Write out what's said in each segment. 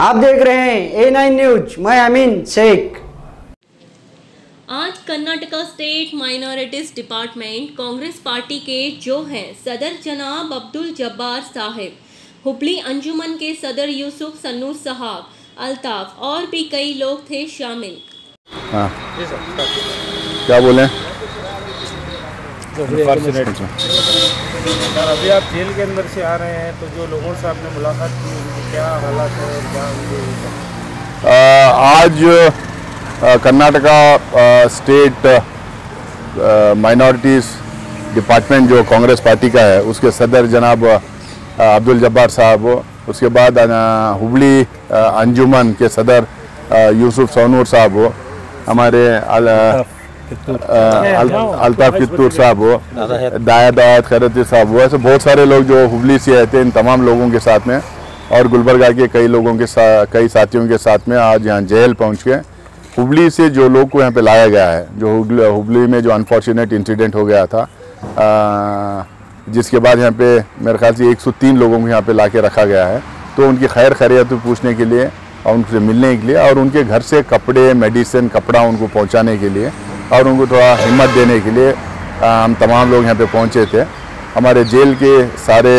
आप देख रहे हैं ए नाइन न्यूज़ मैं अमीन शेख। आज Karnataka state minorities department Congress party के जो हैं सदर जनाब अब्दुल जब्बार साहिब हुबली अंजुमन के सदर यूसुफ सन्नू साहब अल्ताफ और भी कई लोग थे शामिल। हाँ। क्या बोले? सर अभी आप जेल के अंदर से आ रहे हैं तो जो लोगों से आपने मुलाकात की उनके क्या हालात है और क्या उनके आज कर्नाटका स्टेट माइनॉरिटीज़ डिपार्टमेंट जो कांग्रेस पार्टी का है उसके सदर जनाब अब्दुल जब्बार साहब उसके बाद हुबली अंजुमन के सदर यूसुफ सोनूर साहब हो हमारे अल्ताफ कित्तूर साहब हो। दाया दायत खैरती साहब हो। ऐसे बहुत सारे लोग जो हुबली से आए थे इन तमाम लोगों के साथ में और गुलबर्गा के कई लोगों के साथ कई साथियों के साथ में आज यहाँ जेल पहुँच के हुबली से जो लोग को यहाँ पे लाया गया है जो हुबली हुबली में जो अनफॉर्चुनेट इंसिडेंट हो गया था आ, जिसके बाद यहाँ पे मेरे ख्याल से 103 लोगों को यहाँ पे ला के रखा गया है। तो उनकी खैर खैरियत पूछने के लिए और उनसे मिलने के लिए और उनके घर से कपड़े मेडिसिन कपड़ा उनको पहुँचाने के लिए और उनको थोड़ा हिम्मत देने के लिए हम तमाम लोग यहाँ पे पहुँचे थे। हमारे जेल के सारे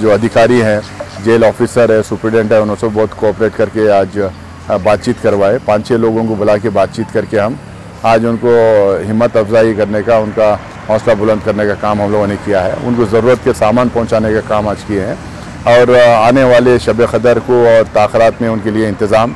जो अधिकारी हैं, जेल ऑफिसर है, सुप्रिटेंडेंट है, उन्होंने सब बहुत कोऑपरेट करके आज बातचीत करवाए। पाँच छः लोगों को बुला के बातचीत करके हम आज उनको हिम्मत अफजाई करने का, उनका हौसला बुलंद करने का काम हम लोगों ने किया है। उनको ज़रूरत के सामान पहुँचाने का काम आज किए हैं। और आने वाले शब कदर को और ताखरात में उनके लिए इंतज़ाम।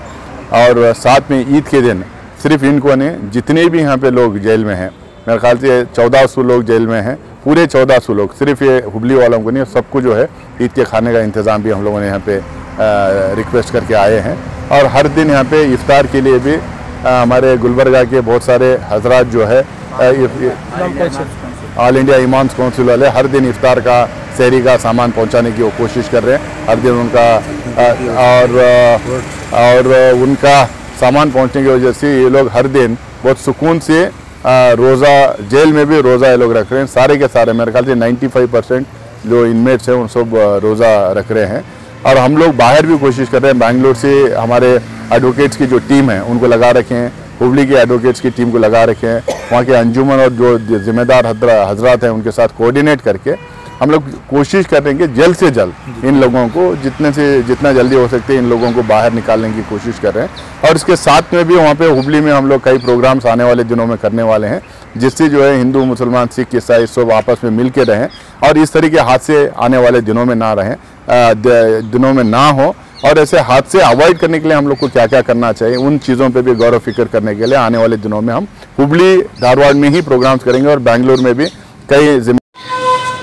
और साथ में ईद के दिन सिर्फ़ इनको ने जितने भी यहाँ पे लोग जेल में हैं मेरे ख्याल से चौदह सौ लोग जेल में हैं पूरे चौदह सौ लोग सिर्फ़ ये हुबली वालों को नहीं सबको जो है ईद के खाने का इंतज़ाम भी हम लोगों ने यहाँ पे रिक्वेस्ट करके आए हैं। और हर दिन यहाँ पे इफ्तार के लिए भी आ, हमारे गुलबर्गा के बहुत सारे हजरात जो है ऑल इंडिया इमाम्स काउंसिल वाले हर दिन इफ्तार का शहरी का सामान पहुँचाने की वो कोशिश कर रहे हैं। हर दिन उनका और और उनका सामान पहुँचने की वजह से ये लोग हर दिन बहुत सुकून से रोज़ा, जेल में भी रोज़ा ये लोग रख रहे हैं। सारे के सारे, मेरे ख्याल से 95 परसेंट जो इनमेट्स हैं, उन सब रोज़ा रख रहे हैं। और हम लोग बाहर भी कोशिश कर रहे हैं, बैंगलोर से हमारे एडवोकेट्स की जो टीम है, उनको लगा रखे हैं। हुबली के एडवोकेट्स की टीम को लगा रखे हैं। वहाँ के अंजुमन और जो जिम्मेदार हजरात हैं, उनके साथ कोऑर्डिनेट करके हम लोग कोशिश कर रहे हैं कि जल्द से जल्द इन लोगों को जितने से जितना जल्दी हो सकते हैं इन लोगों को बाहर निकालने की कोशिश कर रहे हैं। और इसके साथ में भी वहाँ पे हुबली में हम लोग कई प्रोग्राम्स आने वाले दिनों में करने वाले हैं जिससे जो है हिंदू मुसलमान सिख ईसाई सब आपस में मिल के रहें और इस तरीके हादसे आने वाले दिनों में ना रहें दिनों में ना हो। और ऐसे हादसे अवॉइड करने के लिए हम लोग को क्या क्या करना चाहिए उन चीज़ों पे भी गौर फ़िक्र करने के लिए आने वाले दिनों में हम हुबली धारवाड़ में ही प्रोग्राम्स करेंगे और बैंगलोर में भी कई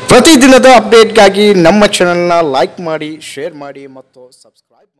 ಪ್ರತಿದಿನದ ಅಪ್ಡೇಟ್ಗಾಗಿ ನಮ್ಮ ಚಾನಲ್ನ ಲೈಕ್ ಮಾಡಿ ಶೇರ್ ಮಾಡಿ ಮತ್ತು ಸಬ್ಸ್ಕ್ರೈಬ್